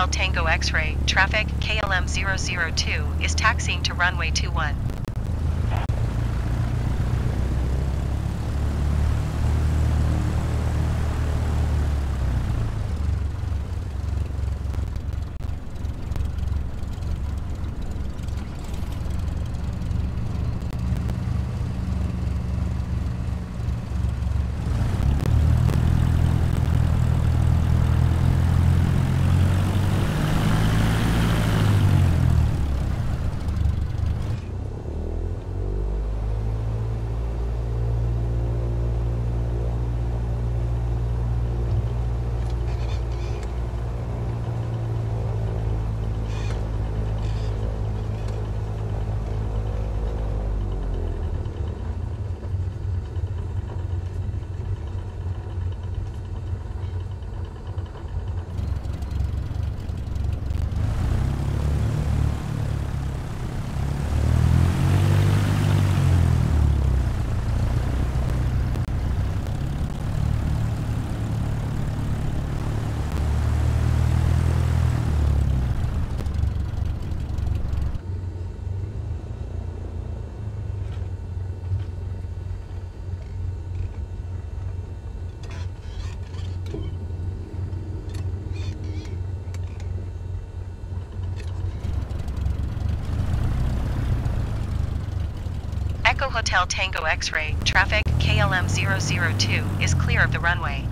Hotel Tango X-ray, traffic KLM 002 is taxiing to runway 21. Hotel Tango X-ray, traffic KLM 002 is clear of the runway.